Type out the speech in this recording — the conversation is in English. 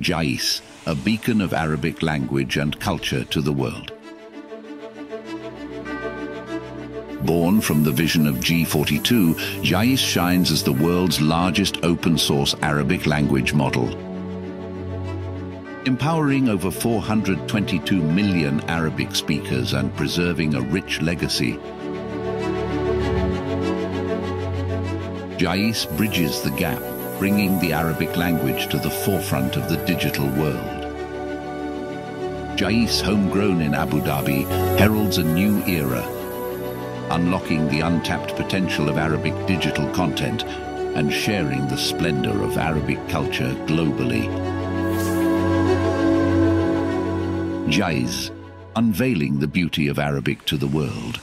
Jais, a beacon of Arabic language and culture to the world. Born from the vision of G42, Jais shines as the world's largest open-source Arabic language model. Empowering over 422 million Arabic speakers and preserving a rich legacy, Jais bridges the gap, bringing the Arabic language to the forefront of the digital world. Jais, homegrown in Abu Dhabi, heralds a new era, unlocking the untapped potential of Arabic digital content and sharing the splendor of Arabic culture globally. Jais, unveiling the beauty of Arabic to the world.